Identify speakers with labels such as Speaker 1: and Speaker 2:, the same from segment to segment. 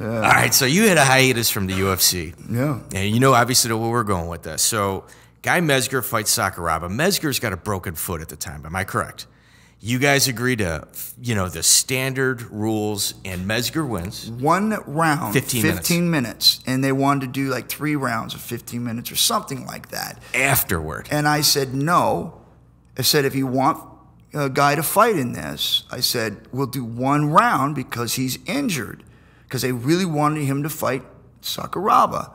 Speaker 1: All right, so you had a hiatus from the UFC.
Speaker 2: Yeah.
Speaker 1: And you know, obviously, where we're going with this. So, Guy Mezger fights Sakuraba. Mezger's got a broken foot at the time. Am I correct? You guys agree to, you know, the standard rules, and Mezger wins.
Speaker 2: One round,
Speaker 1: 15 minutes.
Speaker 2: minutes. And they wanted to do like three rounds of 15 minutes or something like that.
Speaker 1: Afterward,
Speaker 2: And I said, no. I said, if you want a guy to fight in this, I said, we'll do one round because he's injured. Because they really wanted him to fight Sakuraba.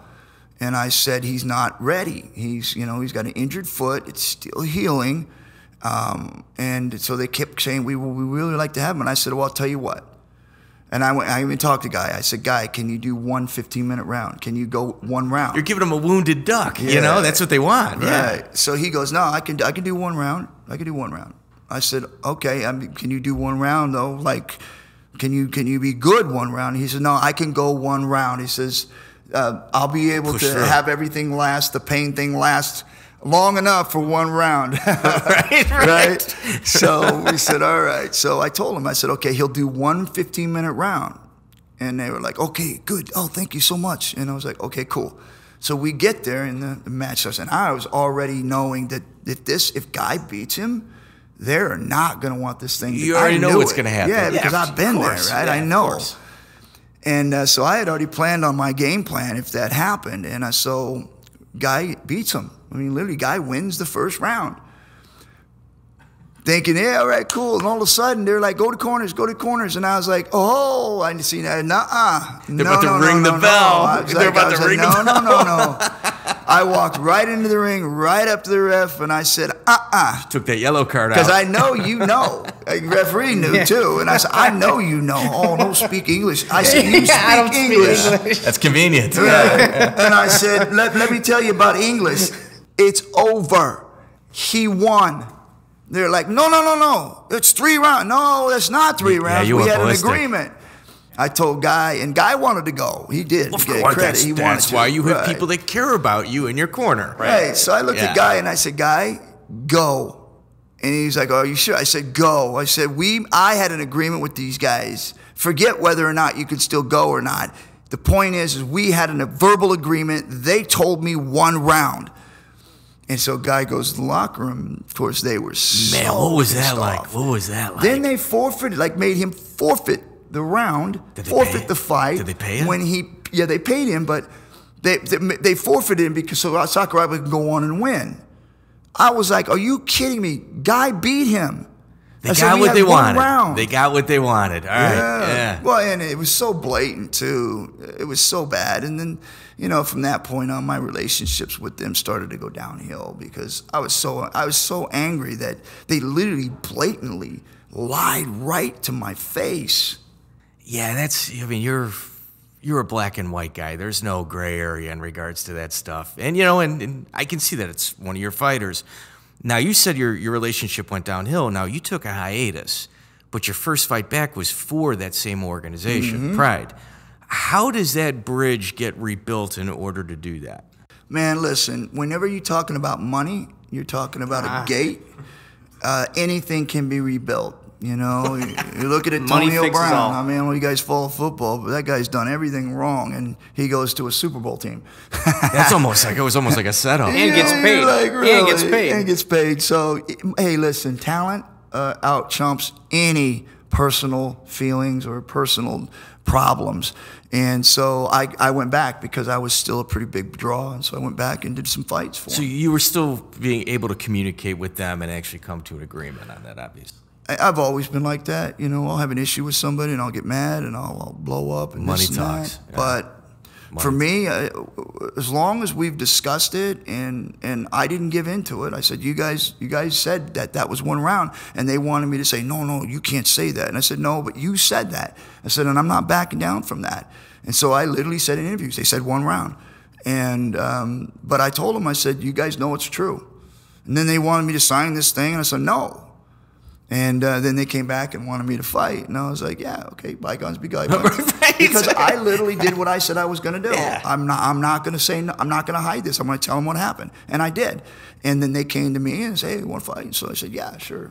Speaker 2: And I said, he's not ready. He's, you know, he's got an injured foot. It's still healing. Um, and so they kept saying, we, we really like to have him. And I said, well, I'll tell you what. And I went, I even talked to Guy. I said, Guy, can you do one 15 minute round? Can you go one round?
Speaker 1: you're giving them a wounded duck. You know, that's what they want. Yeah.
Speaker 2: So he goes, no, I can, I can do one round. I can do one round. I said, okay. I mean, can you do one round though? Like, can you can you be good one round? He said, no, I can go one round. He says, uh, I'll be able
Speaker 1: Push
Speaker 2: to
Speaker 1: through.
Speaker 2: have everything last, the pain thing last long enough for one round.
Speaker 1: right,
Speaker 2: right? So we said, all right. So I told him, I said, okay, he'll do one 15 minute round. And they were like, okay, good. Oh, thank you so much. And I was like, okay, cool. So we get there and the, the match starts. And I was already knowing that if this, if Guy beats him, they're not going to want this thing. to-
Speaker 1: You
Speaker 2: I
Speaker 1: already know what's gonna happen.
Speaker 2: Yeah,
Speaker 1: Yeah,
Speaker 2: because
Speaker 1: of
Speaker 2: I've been
Speaker 1: course.
Speaker 2: there, right?
Speaker 1: Yeah,
Speaker 2: I know.
Speaker 1: course.
Speaker 2: And uh, so I had already planned on my game plan if that happened. And uh, so Guy beats him. I mean, literally, Guy wins the first round. Thinking, yeah, all right, cool. And all of a sudden, they're like, go to corners, go to corners. And I was like, oh, I didn't see that. Nuh-uh.
Speaker 1: They're about to ring the bell.
Speaker 2: I
Speaker 1: They're
Speaker 2: like-
Speaker 1: about to
Speaker 2: like,
Speaker 1: ring the bell.
Speaker 2: no, no, no, no. I walked right into the ring, right up to the ref, and I said, uh-uh.
Speaker 1: Took that yellow card out.
Speaker 2: Because I know you know. A referee knew too. And I said, I know you know. Oh, don't speak English. I said, you speak
Speaker 3: I don't speak
Speaker 2: English.
Speaker 3: English.
Speaker 1: That's convenient.
Speaker 2: Right. and I said, let, let me tell you about English. It's over. He won. They're like, no, no, no, no. It's three rounds. No, that's not three
Speaker 1: Yeah,
Speaker 2: rounds.
Speaker 1: you
Speaker 2: we had
Speaker 1: ballistic.
Speaker 2: an agreement. I told Guy, and Guy wanted to go. He did.
Speaker 1: Of
Speaker 2: Get credit.
Speaker 1: that's,
Speaker 2: he wanted
Speaker 1: that's
Speaker 2: to.
Speaker 1: why you have
Speaker 2: Right.
Speaker 1: people that care about you in your corner.
Speaker 2: Right. So I looked
Speaker 1: Yeah.
Speaker 2: at Guy and I said, Guy, go. And he's like, Are you sure? I said, Go. I said, We I had an agreement with these guys. Forget whether or not you could still go or not. The point is, is we had a verbal agreement. They told me one round. And so Guy goes to the locker room. Of course, they were so
Speaker 1: Man, what was that
Speaker 2: pissed
Speaker 1: like? What was that like?
Speaker 2: Then they forfeited, like made him forfeit the round, forfeit
Speaker 1: pay-
Speaker 2: the fight.
Speaker 1: did they pay him?
Speaker 2: When he, yeah, they paid him, but they they, they forfeited him because so Sakuraba could go on and win. I was like, "Are you kidding me? Guy beat him."
Speaker 1: they
Speaker 2: I
Speaker 1: got
Speaker 2: "We
Speaker 1: what they wanted.
Speaker 2: round."
Speaker 1: They got what they wanted. All right. Yeah.
Speaker 2: Well, and it was so blatant too. It was so bad. And then, you know, from that point on, my relationships with them started to go downhill because I was so I was so angry that they literally blatantly lied right to my face.
Speaker 1: Yeah, that's. I mean, you're you're a black and white guy. There's no gray area in regards to that stuff. And you know, and, and I can see that it's one of your fighters. Now, you said your your relationship went downhill. Now, you took a hiatus, but your first fight back was for that same organization, Pride. How does that bridge get rebuilt in order to do that?
Speaker 2: Man, listen, whenever you're talking about money, you're talking about a gate. Uh, anything can be rebuilt. You know, you, you look at
Speaker 3: Money
Speaker 2: Antonio Brown.
Speaker 3: all.
Speaker 2: I mean, I know you guys follow football, but that guy's done everything wrong, and he goes to a Super Bowl team.
Speaker 1: That's almost like it was almost like a setup.
Speaker 3: And gets paid.
Speaker 2: you're like,
Speaker 3: And gets paid.
Speaker 2: And gets paid. So, hey, listen, talent uh, out chumps any personal feelings or personal problems. And so I, I went back because I was still a pretty big draw. And so I went back and did some fights for
Speaker 1: So
Speaker 2: him.
Speaker 1: you were still being able to communicate with them and actually come to an agreement on that, obviously.
Speaker 2: I've always been like that. You know, I'll have an issue with somebody and I'll get mad and I'll, I'll blow up and
Speaker 1: Money
Speaker 2: this and
Speaker 1: talks, yeah.
Speaker 2: But for me, I, as long as we've discussed it and and I didn't give into it, I said, you guys, you guys said that that was one round, and they wanted me to say, no, no, you can't say that. And I said, no, but you said that. I said, and I'm not backing down from that. And so I literally said in interviews, they said one round, and um, but I told them, I said, you guys know it's true. And then they wanted me to sign this thing, and I said, no. And uh, then they came back and wanted me to fight, and I was like, "Yeah, okay, bygones be bygones."
Speaker 1: Right.
Speaker 2: Because I literally did what I said I was going to do.
Speaker 1: Yeah.
Speaker 2: I'm not. I'm not going to say. No, I'm not going to hide this. I'm going to tell them what happened, and I did. And then they came to me and said, "Hey, you want to fight?" So I said, "Yeah, sure."